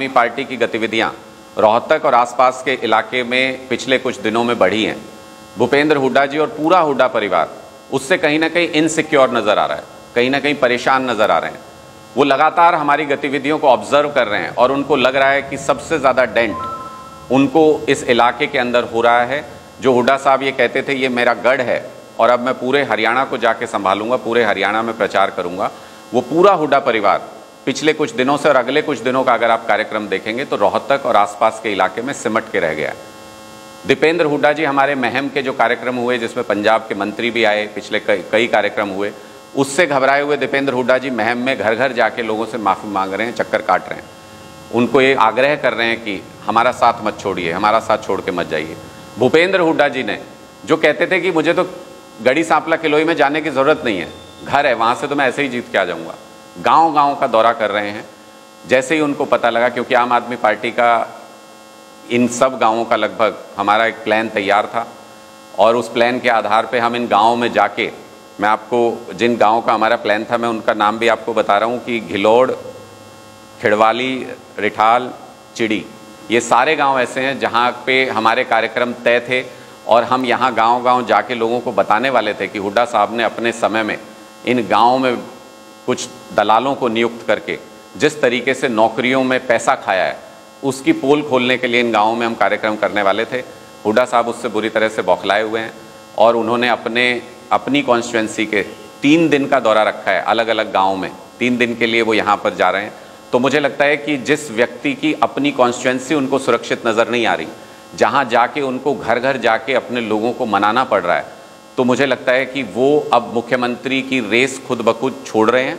आदमी पार्टी की गतिविधियाँ रोहतक और आसपास के इलाके में पिछले कुछ दिनों में बढ़ी हैं। भूपेंद्र हुड्डा जी और पूरा हुड्डा परिवार, उससे कहीं ना कहीं इनसिक्योर नज़र आ रहा है, कहीं ना कहीं परेशान नज़र आ रहे हैं। वो लगातार हमारी गतिविधियों को ऑब्ज़र्व कर रहे हैं और उनको लग रहा है कि सबसे ज़्यादा डेंट उनको इस इलाके के अंदर हो रहा है। जो हुड्डा साहब ये कहते थे, ये मेरा गढ़ है और अब मैं पूरे हरियाणा को जाके संभालूँगा, पूरे हरियाणा में प्रचार करूँगा। वो पूरा हुड्डा परिवार पिछले कुछ दिनों से और अगले कुछ दिनों का अगर आप कार्यक्रम देखेंगे तो रोहतक और आसपास के इलाके में सिमट के रह गया दीपेंद्र हुड्डा जी हमारे महम के जो कार्यक्रम हुए, जिसमें पंजाब के मंत्री भी आए, पिछले कई कार्यक्रम हुए, उससे घबराए हुए दीपेंद्र हुड्डा जी महम में घर घर जाके लोगों से माफ़ी मांग रहे हैं, चक्कर काट रहे हैं। उनको ये आग्रह कर रहे हैं कि हमारा साथ मत छोड़िए, हमारा साथ छोड़ के मत जाइए। भूपेंद्र हुड्डा जी ने, जो कहते थे कि मुझे तो गड़ी सांपला किलोई में जाने की ज़रूरत नहीं है, घर है, वहाँ से तो मैं ऐसे ही जीत के आ जाऊँगा। गाँव गाँव का दौरा कर रहे हैं। जैसे ही उनको पता लगा, क्योंकि आम आदमी पार्टी का, इन सब गाँवों का लगभग हमारा एक प्लान तैयार था और उस प्लान के आधार पे हम इन गाँवों में जाके, मैं आपको, जिन गाँवों का हमारा प्लान था, मैं उनका नाम भी आपको बता रहा हूँ कि घिलोड़, खिड़वाली, रिठाल, चिड़ी, ये सारे गाँव ऐसे हैं जहाँ पे हमारे कार्यक्रम तय थे और हम यहाँ गाँव गाँव जाके लोगों को बताने वाले थे कि हुड्डा साहब ने अपने समय में इन गाँव में कुछ दलालों को नियुक्त करके जिस तरीके से नौकरियों में पैसा खाया है, उसकी पोल खोलने के लिए इन गाँवों में हम कार्यक्रम करने वाले थे। हुड्डा साहब उससे बुरी तरह से बौखलाए हुए हैं और उन्होंने अपने, अपनी कॉन्स्टिट्युएंसी के तीन दिन का दौरा रखा है अलग अलग गाँव में। तीन दिन के लिए वो यहाँ पर जा रहे हैं। तो मुझे लगता है कि जिस व्यक्ति की अपनी कॉन्स्टिट्युएंसी उनको सुरक्षित नज़र नहीं आ रही, जहाँ जाके उनको घर घर जाके अपने लोगों को मनाना पड़ रहा है तो मुझे लगता है कि वो अब मुख्यमंत्री की रेस खुद ब खुद छोड़ रहे हैं,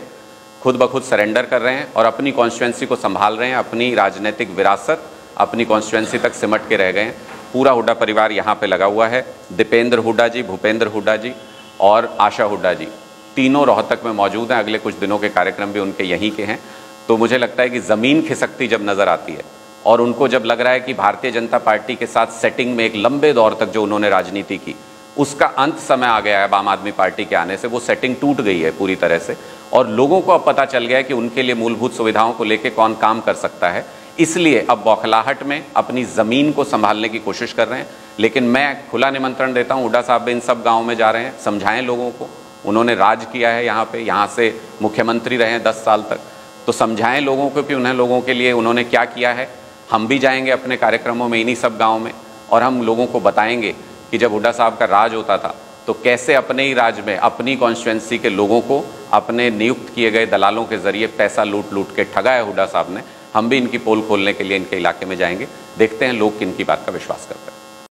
खुद ब खुद सरेंडर कर रहे हैं और अपनी कॉन्स्टिट्युएंसी को संभाल रहे हैं, अपनी राजनीतिक विरासत, अपनी कॉन्स्टिट्युएंसी तक सिमट के रह गए हैं। पूरा हुड्डा परिवार यहाँ पे लगा हुआ है। दीपेंद्र हुड्डा जी, भूपेंद्र हुड्डा जी और आशा हुड्डा जी, तीनों रोहतक में मौजूद हैं। अगले कुछ दिनों के कार्यक्रम भी उनके यहीं के हैं। तो मुझे लगता है कि ज़मीन खिसकती जब नज़र आती है और उनको जब लग रहा है कि भारतीय जनता पार्टी के साथ सेटिंग में एक लंबे दौर तक जो उन्होंने राजनीति की उसका अंत समय आ गया है आम आदमी पार्टी के आने से। वो सेटिंग टूट गई है पूरी तरह से। और लोगों को अब पता चल गया है कि उनके लिए मूलभूत सुविधाओं को लेकर कौन काम कर सकता है। इसलिए अब बौखलाहट में अपनी ज़मीन को संभालने की कोशिश कर रहे हैं। लेकिन मैं खुला निमंत्रण देता हूँ हुडा साहब इन सब गाँव में जा रहे हैं, समझाएँ लोगों को। उन्होंने राज किया है यहाँ पे, यहाँ से मुख्यमंत्री रहे हैं दस साल तक। तो समझाएँ लोगों को कि उन्हें लोगों के लिए उन्होंने क्या किया है। हम भी जाएँगे अपने कार्यक्रमों में, इन्हीं सब गाँव में, और हम लोगों को बताएँगे कि जब हुडा साहब का राज होता था तो कैसे अपने ही राज में, अपनी कॉन्स्टिट्युएंसी के लोगों को, अपने नियुक्त किए गए दलालों के ज़रिए पैसा लूट लूट के ठगाया हुड्डा साहब ने, हम भी इनकी पोल खोलने के लिए इनके इलाके में जाएँगे। देखते हैं लोग किन की बात का विश्वास करते हैं।